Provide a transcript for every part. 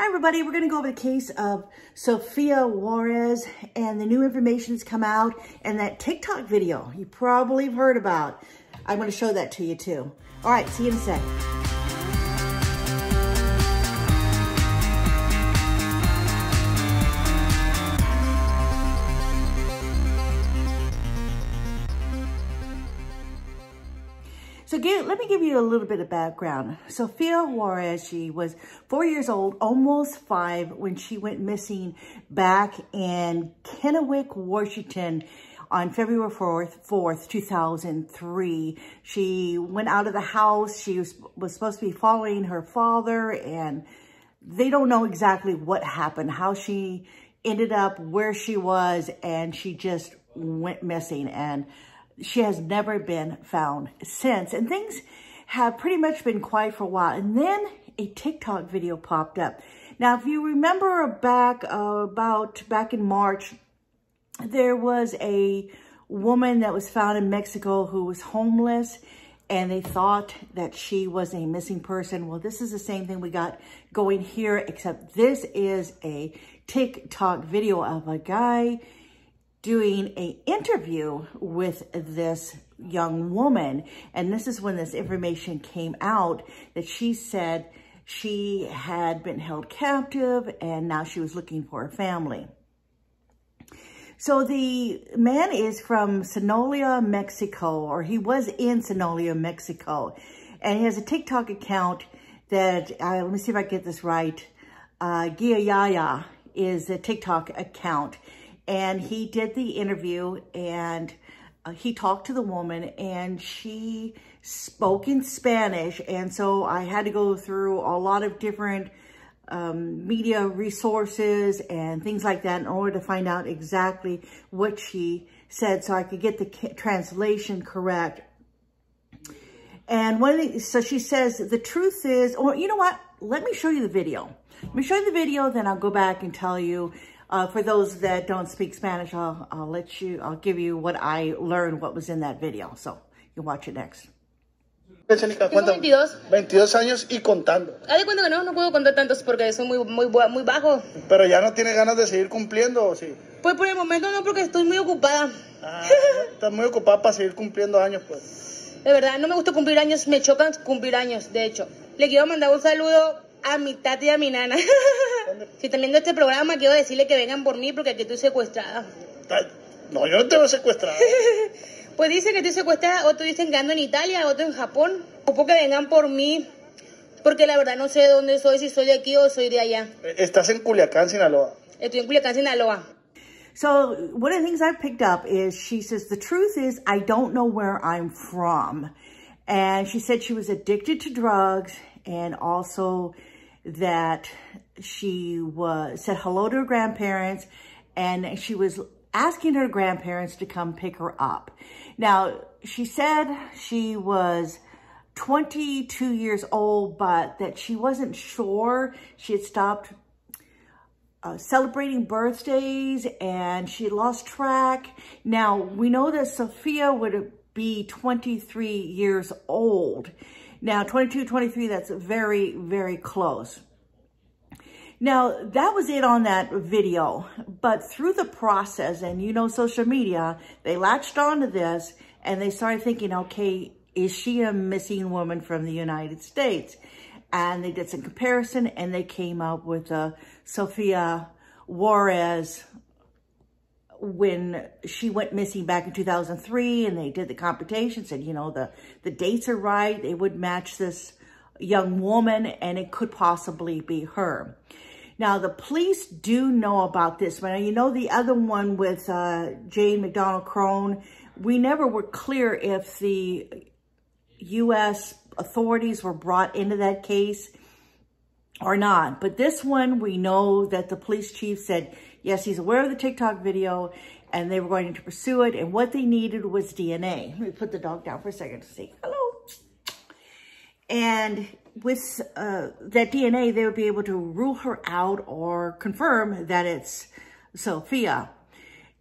Hi, everybody. We're to go over the case of Sophia Juarez and the new information that's come out and that TikTok video you probably have heard about. I'm to show that to you too. All right, see you in a sec. So give, let me give you a little bit of background. Sophia Juarez, she was four years old, almost five, when she went missing back in Kennewick, Washington on February 4th, 4th, 2003. She went out of the house. She was, was supposed to be following her father and they don't know exactly what happened, how she ended up where she was and she just went missing. And she has never been found since. And things have pretty much been quiet for a while. And then a TikTok video popped up. Now, if you remember back uh, about back in March, there was a woman that was found in Mexico who was homeless and they thought that she was a missing person. Well, this is the same thing we got going here, except this is a TikTok video of a guy doing a interview with this young woman. And this is when this information came out that she said she had been held captive and now she was looking for a family. So the man is from Sonora, Mexico, or he was in Sonora, Mexico. And he has a TikTok account that, uh, let me see if I get this right, uh, Gia Yaya is a TikTok account and he did the interview and uh, he talked to the woman and she spoke in Spanish. And so I had to go through a lot of different um, media resources and things like that in order to find out exactly what she said so I could get the translation correct. And one of the, so she says, the truth is, or you know what? Let me show you the video. Let me show you the video, then I'll go back and tell you uh, for those that don't speak Spanish, I'll, I'll let you, I'll give you what I learned, what was in that video. So you watch it next. Tengo 22. 22 años y contando. Haz de cuenta que no, no puedo contar tantos porque son muy, muy, muy bajos. Pero ya no tiene ganas de seguir cumpliendo, ¿o sí? Pues por el momento no, porque estoy muy ocupada. Ah, estás muy ocupada para seguir cumpliendo años, pues. De verdad, no me gusta cumplir años, me chocan cumplir años, de hecho. Le quiero mandar un saludo a mi tati y a mi nana. si están viendo este programa, quiero decirle que vengan por mí porque aquí estoy secuestrada. No, yo no te voy a secuestrar. pues dice que estoy secuestrada, otros dicen que ando en Italia, otro en Japón. O que vengan por mí, porque la verdad no sé de dónde soy, si soy de aquí o soy de allá. Estás en Culiacán, Sinaloa. Estoy en Culiacán, Sinaloa. So one of the things I've picked up is she says, the truth is I don't know where I'm from. And she said she was addicted to drugs and also that she was said hello to her grandparents and she was asking her grandparents to come pick her up. Now, she said she was 22 years old, but that she wasn't sure. She had stopped uh, celebrating birthdays and she lost track. Now, we know that Sofia would be 23 years old. Now, 22, 23, that's very, very close. Now, that was it on that video, but through the process, and you know social media, they latched onto this and they started thinking, okay, is she a missing woman from the United States? And they did some comparison and they came up with uh, Sofia Juarez when she went missing back in 2003 and they did the computation, said, you know, the, the dates are right. They would match this young woman and it could possibly be her. Now, the police do know about this one. You know, the other one with uh, Jane McDonald Crone, we never were clear if the U.S. authorities were brought into that case or not. But this one, we know that the police chief said, yes, he's aware of the TikTok video and they were going to pursue it. And what they needed was DNA. Let me put the dog down for a second to see. Hello. And with uh, that DNA, they would be able to rule her out or confirm that it's Sophia.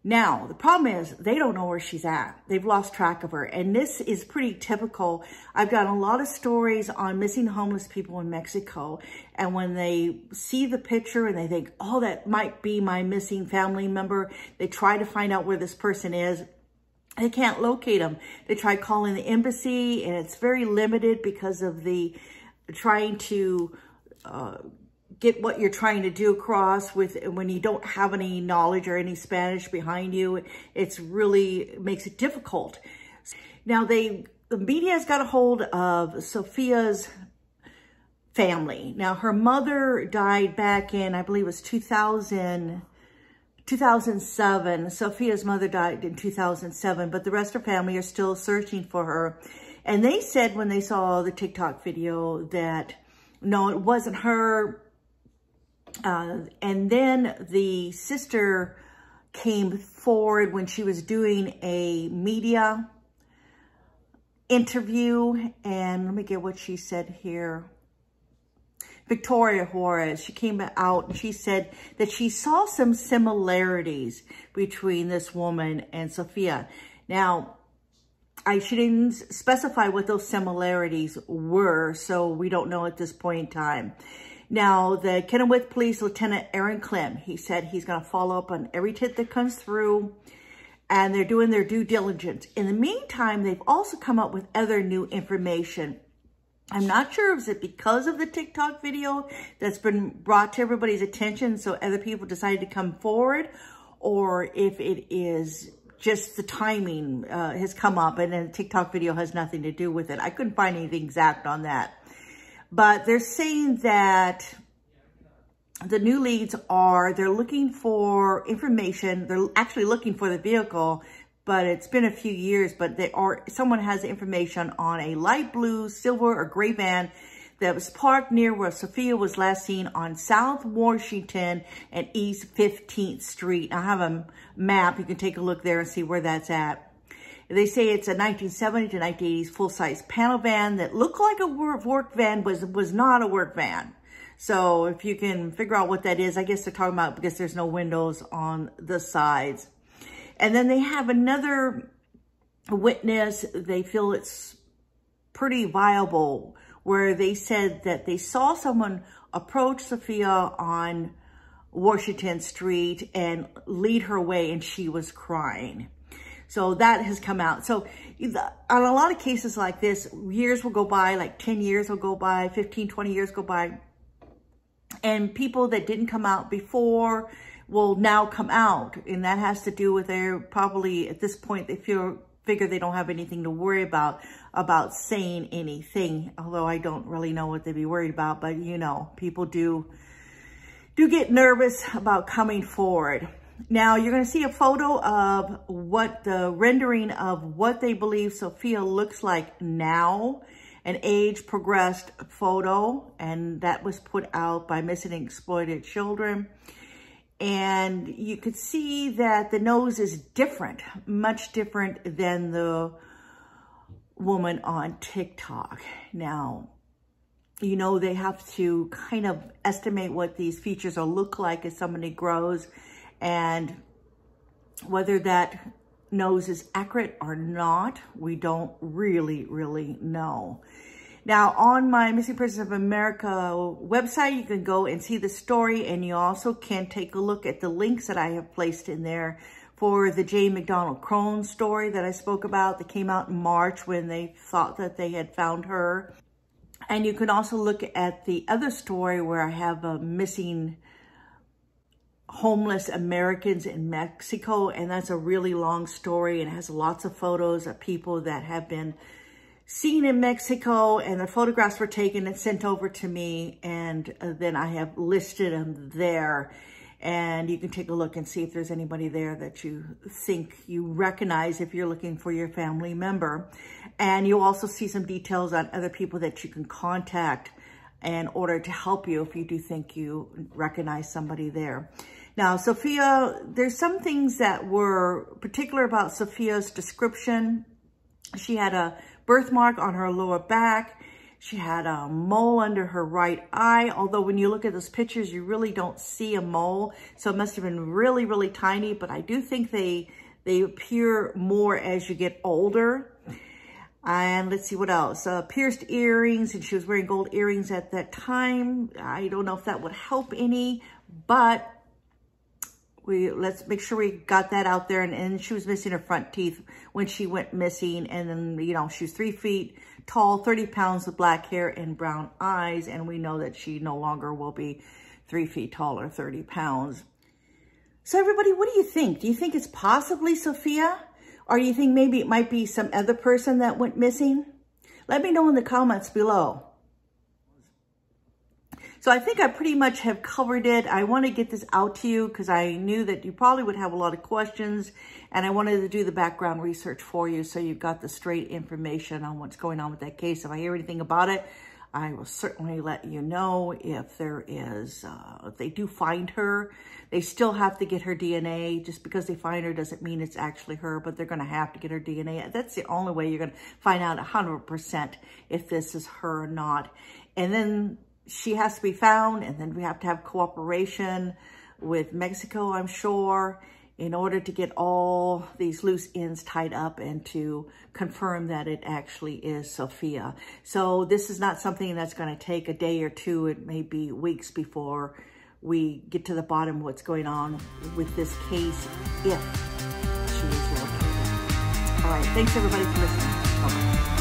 Now, the problem is they don't know where she's at. They've lost track of her. And this is pretty typical. I've got a lot of stories on missing homeless people in Mexico. And when they see the picture and they think, oh, that might be my missing family member, they try to find out where this person is. They can't locate them. They try calling the embassy and it's very limited because of the trying to uh, get what you're trying to do across with when you don't have any knowledge or any Spanish behind you. It's really makes it difficult. Now they the media has got a hold of Sophia's family. Now her mother died back in I believe it was 2000 2007. Sophia's mother died in 2007, but the rest of her family are still searching for her. And they said when they saw the TikTok video that no, it wasn't her uh, and then the sister came forward when she was doing a media interview. And let me get what she said here. Victoria Juarez, she came out and she said that she saw some similarities between this woman and Sophia. Now, I shouldn't specify what those similarities were, so we don't know at this point in time. Now, the Kennewick Police Lieutenant Aaron Clem, he said he's going to follow up on every tip that comes through and they're doing their due diligence. In the meantime, they've also come up with other new information. I'm not sure if it's because of the TikTok video that's been brought to everybody's attention so other people decided to come forward or if it is just the timing uh, has come up and the TikTok video has nothing to do with it. I couldn't find anything exact on that. But they're saying that the new leads are, they're looking for information. They're actually looking for the vehicle, but it's been a few years, but they are, someone has information on a light blue, silver, or gray van that was parked near where Sophia was last seen on South Washington and East 15th Street. I have a map. You can take a look there and see where that's at. They say it's a 1970 to 1980s full-size panel van that looked like a work van, was was not a work van. So if you can figure out what that is, I guess they're talking about because there's no windows on the sides. And then they have another witness. They feel it's pretty viable where they said that they saw someone approach Sophia on Washington Street and lead her away and she was crying. So that has come out. So on a lot of cases like this, years will go by, like 10 years will go by, 15, 20 years go by. And people that didn't come out before will now come out. And that has to do with their probably at this point, they feel figure they don't have anything to worry about, about saying anything. Although I don't really know what they'd be worried about, but you know, people do, do get nervous about coming forward. Now you're going to see a photo of what the rendering of what they believe Sophia looks like now, an age progressed photo, and that was put out by Missing and Exploited Children. And you could see that the nose is different, much different than the woman on TikTok. Now, you know, they have to kind of estimate what these features will look like as somebody grows and whether that nose is accurate or not, we don't really, really know. Now, on my Missing Persons of America website, you can go and see the story, and you also can take a look at the links that I have placed in there for the Jane McDonald Crone story that I spoke about that came out in March when they thought that they had found her. And you can also look at the other story where I have a missing homeless Americans in Mexico. And that's a really long story and has lots of photos of people that have been seen in Mexico and the photographs were taken and sent over to me. And uh, then I have listed them there. And you can take a look and see if there's anybody there that you think you recognize if you're looking for your family member. And you'll also see some details on other people that you can contact in order to help you if you do think you recognize somebody there. Now, Sophia, there's some things that were particular about Sophia's description. She had a birthmark on her lower back. She had a mole under her right eye, although when you look at those pictures, you really don't see a mole. So it must have been really, really tiny, but I do think they, they appear more as you get older. And let's see what else. Uh, pierced earrings, and she was wearing gold earrings at that time. I don't know if that would help any, but we let's make sure we got that out there. And, and she was missing her front teeth when she went missing. And then, you know, she was three feet tall, 30 pounds with black hair and brown eyes. And we know that she no longer will be three feet tall or 30 pounds. So everybody, what do you think? Do you think it's possibly Sophia? Or do you think maybe it might be some other person that went missing? Let me know in the comments below. So I think I pretty much have covered it. I want to get this out to you because I knew that you probably would have a lot of questions and I wanted to do the background research for you so you've got the straight information on what's going on with that case. If I hear anything about it, I will certainly let you know if there is, uh, if they do find her, they still have to get her DNA. Just because they find her doesn't mean it's actually her, but they're going to have to get her DNA. That's the only way you're going to find out 100% if this is her or not. And then she has to be found, and then we have to have cooperation with Mexico, I'm sure, in order to get all these loose ends tied up and to confirm that it actually is Sophia. So this is not something that's going to take a day or two. It may be weeks before we get to the bottom of what's going on with this case if she is located. All right. Thanks, everybody, for listening. Bye-bye.